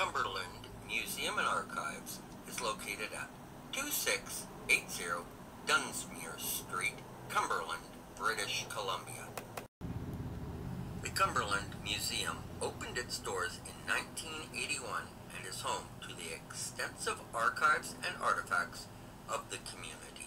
Cumberland Museum and Archives is located at 2680 Dunsmuir Street, Cumberland, British Columbia. The Cumberland Museum opened its doors in 1981 and is home to the extensive archives and artifacts of the community.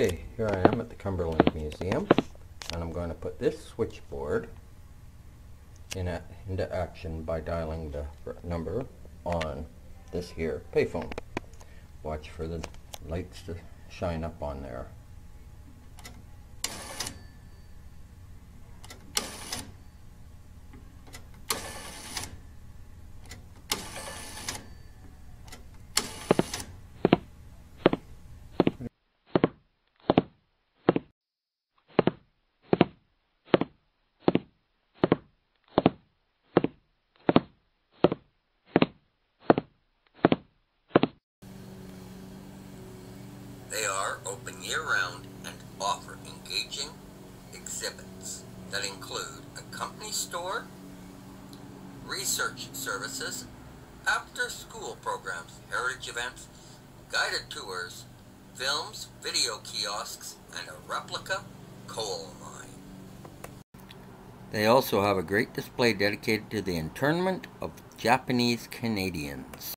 Okay, here I am at the Cumberland Museum and I'm going to put this switchboard in a, into action by dialing the number on this here payphone. Watch for the lights to shine up on there. They are open year-round and offer engaging exhibits that include a company store, research services, after-school programs, heritage events, guided tours, films, video kiosks, and a replica coal mine. They also have a great display dedicated to the internment of Japanese Canadians.